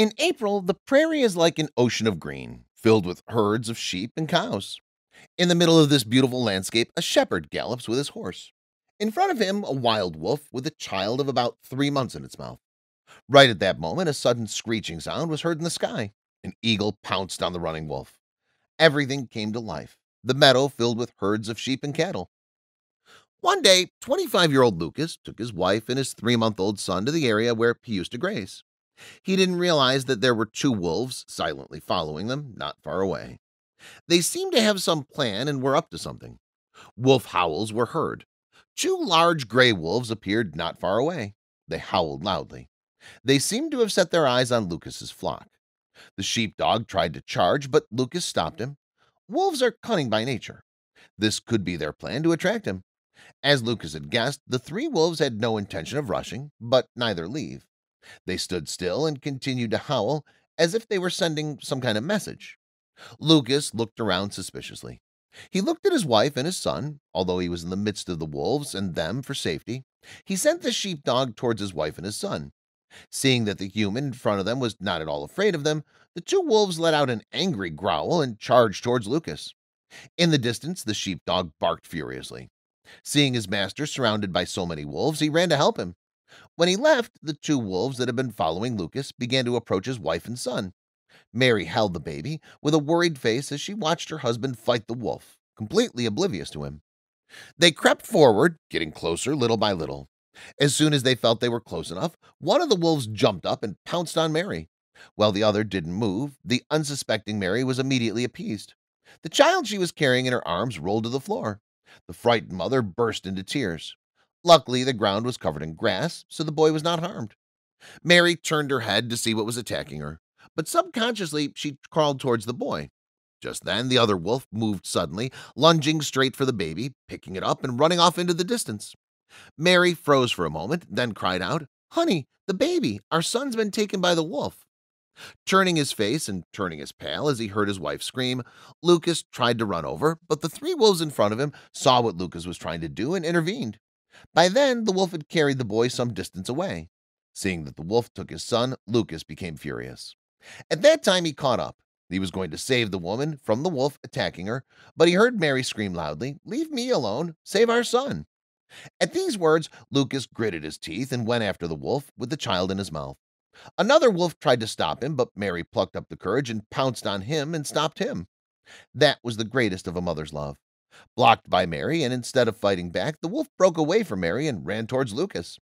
In April, the prairie is like an ocean of green, filled with herds of sheep and cows. In the middle of this beautiful landscape, a shepherd gallops with his horse. In front of him, a wild wolf with a child of about three months in its mouth. Right at that moment, a sudden screeching sound was heard in the sky. An eagle pounced on the running wolf. Everything came to life, the meadow filled with herds of sheep and cattle. One day, 25 year old Lucas took his wife and his three month old son to the area where he used to graze. He didn't realize that there were two wolves silently following them not far away. They seemed to have some plan and were up to something. Wolf howls were heard. Two large gray wolves appeared not far away. They howled loudly. They seemed to have set their eyes on Lucas's flock. The sheepdog tried to charge, but Lucas stopped him. Wolves are cunning by nature. This could be their plan to attract him. As Lucas had guessed, the three wolves had no intention of rushing, but neither leave. They stood still and continued to howl as if they were sending some kind of message. Lucas looked around suspiciously. He looked at his wife and his son, although he was in the midst of the wolves and them for safety. He sent the sheepdog towards his wife and his son. Seeing that the human in front of them was not at all afraid of them, the two wolves let out an angry growl and charged towards Lucas. In the distance, the sheepdog barked furiously. Seeing his master surrounded by so many wolves, he ran to help him. When he left, the two wolves that had been following Lucas began to approach his wife and son. Mary held the baby with a worried face as she watched her husband fight the wolf, completely oblivious to him. They crept forward, getting closer little by little. As soon as they felt they were close enough, one of the wolves jumped up and pounced on Mary. While the other didn't move, the unsuspecting Mary was immediately appeased. The child she was carrying in her arms rolled to the floor. The frightened mother burst into tears. Luckily, the ground was covered in grass, so the boy was not harmed. Mary turned her head to see what was attacking her, but subconsciously she crawled towards the boy. Just then, the other wolf moved suddenly, lunging straight for the baby, picking it up and running off into the distance. Mary froze for a moment, then cried out, Honey, the baby, our son's been taken by the wolf. Turning his face and turning his pale as he heard his wife scream, Lucas tried to run over, but the three wolves in front of him saw what Lucas was trying to do and intervened. By then, the wolf had carried the boy some distance away. Seeing that the wolf took his son, Lucas became furious. At that time, he caught up. He was going to save the woman from the wolf attacking her, but he heard Mary scream loudly, Leave me alone, save our son. At these words, Lucas gritted his teeth and went after the wolf with the child in his mouth. Another wolf tried to stop him, but Mary plucked up the courage and pounced on him and stopped him. That was the greatest of a mother's love. Blocked by Mary, and instead of fighting back, the wolf broke away from Mary and ran towards Lucas.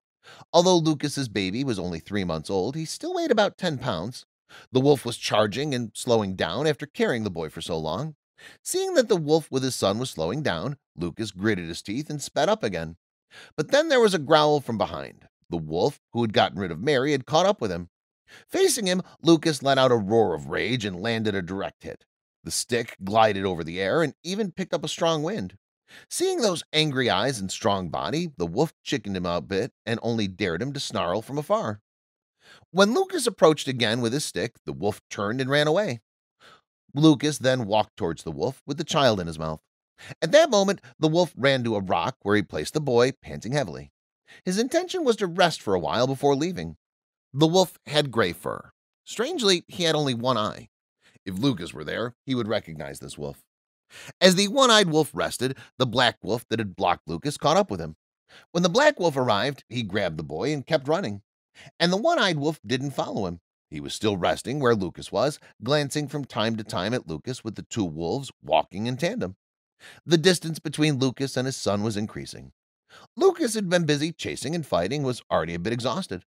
Although Lucas's baby was only three months old, he still weighed about 10 pounds. The wolf was charging and slowing down after carrying the boy for so long. Seeing that the wolf with his son was slowing down, Lucas gritted his teeth and sped up again. But then there was a growl from behind. The wolf, who had gotten rid of Mary, had caught up with him. Facing him, Lucas let out a roar of rage and landed a direct hit. The stick glided over the air and even picked up a strong wind. Seeing those angry eyes and strong body, the wolf chickened him out a bit and only dared him to snarl from afar. When Lucas approached again with his stick, the wolf turned and ran away. Lucas then walked towards the wolf with the child in his mouth. At that moment, the wolf ran to a rock where he placed the boy, panting heavily. His intention was to rest for a while before leaving. The wolf had gray fur. Strangely, he had only one eye. If Lucas were there, he would recognize this wolf. As the one-eyed wolf rested, the black wolf that had blocked Lucas caught up with him. When the black wolf arrived, he grabbed the boy and kept running. And the one-eyed wolf didn't follow him. He was still resting where Lucas was, glancing from time to time at Lucas with the two wolves walking in tandem. The distance between Lucas and his son was increasing. Lucas had been busy chasing and fighting, was already a bit exhausted.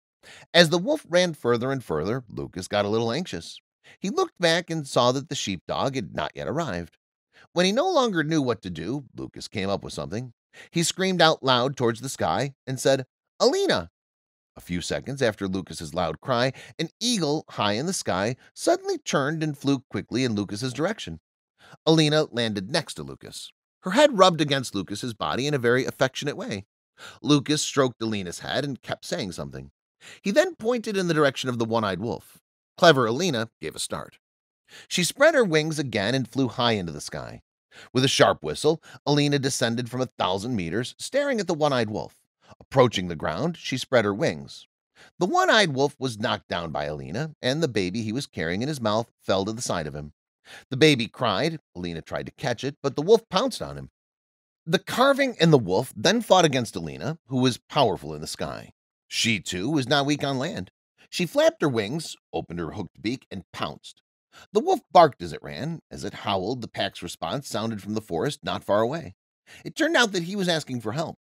As the wolf ran further and further, Lucas got a little anxious. He looked back and saw that the sheepdog had not yet arrived. When he no longer knew what to do, Lucas came up with something. He screamed out loud towards the sky and said, Alina! A few seconds after Lucas's loud cry, an eagle high in the sky suddenly turned and flew quickly in Lucas's direction. Alina landed next to Lucas. Her head rubbed against Lucas's body in a very affectionate way. Lucas stroked Alina's head and kept saying something. He then pointed in the direction of the one-eyed wolf. Clever Alina gave a start. She spread her wings again and flew high into the sky. With a sharp whistle, Alina descended from a thousand meters, staring at the one-eyed wolf. Approaching the ground, she spread her wings. The one-eyed wolf was knocked down by Alina, and the baby he was carrying in his mouth fell to the side of him. The baby cried. Alina tried to catch it, but the wolf pounced on him. The carving and the wolf then fought against Alina, who was powerful in the sky. She too was not weak on land. She flapped her wings, opened her hooked beak, and pounced. The wolf barked as it ran. As it howled, the pack's response sounded from the forest not far away. It turned out that he was asking for help.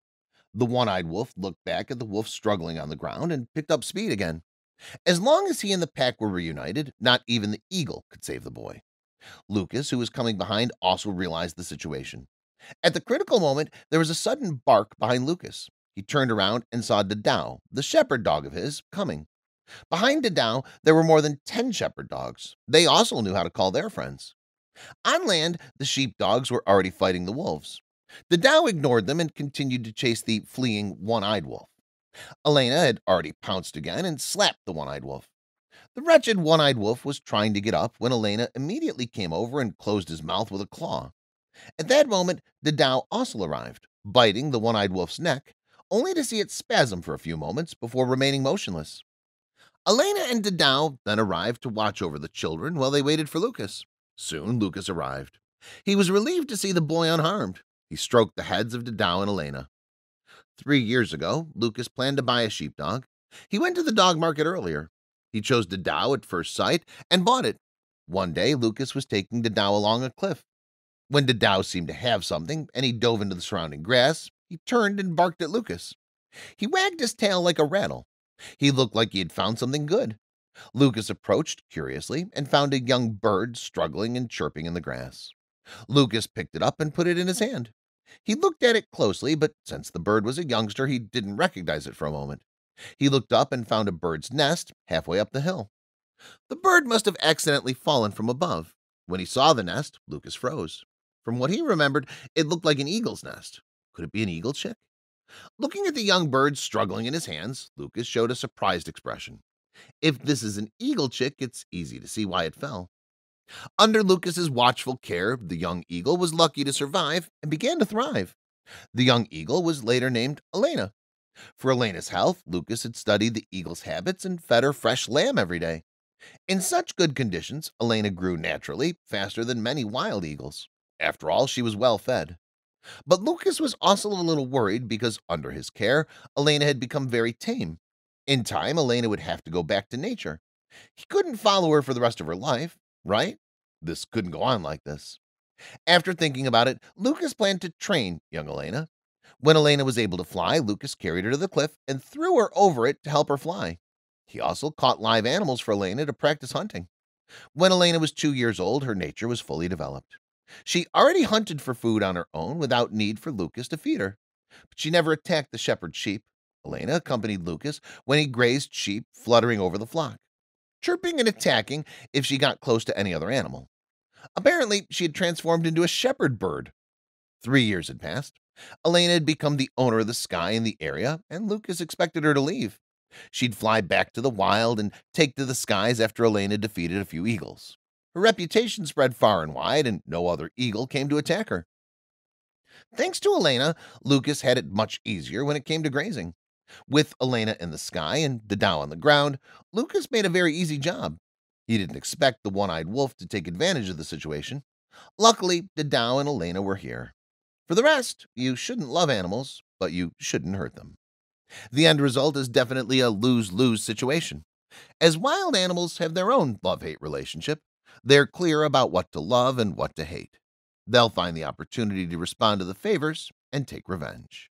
The one eyed wolf looked back at the wolf struggling on the ground and picked up speed again. As long as he and the pack were reunited, not even the eagle could save the boy. Lucas, who was coming behind, also realized the situation. At the critical moment, there was a sudden bark behind Lucas. He turned around and saw Dedau, the shepherd dog of his, coming. Behind the Dedau, there were more than 10 shepherd dogs. They also knew how to call their friends. On land, the sheep dogs were already fighting the wolves. The Dedau ignored them and continued to chase the fleeing one-eyed wolf. Elena had already pounced again and slapped the one-eyed wolf. The wretched one-eyed wolf was trying to get up when Elena immediately came over and closed his mouth with a claw. At that moment, the Dedau also arrived, biting the one-eyed wolf's neck, only to see it spasm for a few moments before remaining motionless. Alina and Dedau then arrived to watch over the children while they waited for Lucas. Soon Lucas arrived. He was relieved to see the boy unharmed. He stroked the heads of Dedau and Elena. Three years ago, Lucas planned to buy a sheepdog. He went to the dog market earlier. He chose Dedau at first sight and bought it. One day, Lucas was taking Dedau along a cliff. When Dedau seemed to have something and he dove into the surrounding grass, he turned and barked at Lucas. He wagged his tail like a rattle. He looked like he had found something good. Lucas approached curiously and found a young bird struggling and chirping in the grass. Lucas picked it up and put it in his mm. hand. He looked at it closely, but since the bird was a youngster, he didn't recognize it for a moment. He looked up and found a bird's nest halfway up the hill. The bird must have accidentally fallen from above. When he saw the nest, Lucas froze. From what he remembered, it looked like an eagle's nest. Could it be an eagle chick? Looking at the young bird struggling in his hands, Lucas showed a surprised expression. If this is an eagle chick, it's easy to see why it fell. Under Lucas's watchful care, the young eagle was lucky to survive and began to thrive. The young eagle was later named Elena. For Elena's health, Lucas had studied the eagle's habits and fed her fresh lamb every day. In such good conditions, Elena grew naturally faster than many wild eagles. After all, she was well fed. But Lucas was also a little worried because, under his care, Elena had become very tame. In time, Elena would have to go back to nature. He couldn't follow her for the rest of her life, right? This couldn't go on like this. After thinking about it, Lucas planned to train young Elena. When Elena was able to fly, Lucas carried her to the cliff and threw her over it to help her fly. He also caught live animals for Elena to practice hunting. When Elena was two years old, her nature was fully developed. She already hunted for food on her own without need for Lucas to feed her. But she never attacked the shepherd sheep. Elena accompanied Lucas when he grazed sheep fluttering over the flock, chirping and attacking if she got close to any other animal. Apparently, she had transformed into a shepherd bird. Three years had passed. Elena had become the owner of the sky in the area, and Lucas expected her to leave. She'd fly back to the wild and take to the skies after Alina defeated a few eagles. Her reputation spread far and wide, and no other eagle came to attack her. Thanks to Elena, Lucas had it much easier when it came to grazing. With Elena in the sky and Dedau on the ground, Lucas made a very easy job. He didn't expect the one-eyed wolf to take advantage of the situation. Luckily, Dedau and Elena were here. For the rest, you shouldn't love animals, but you shouldn't hurt them. The end result is definitely a lose-lose situation. As wild animals have their own love-hate relationship, they're clear about what to love and what to hate. They'll find the opportunity to respond to the favors and take revenge.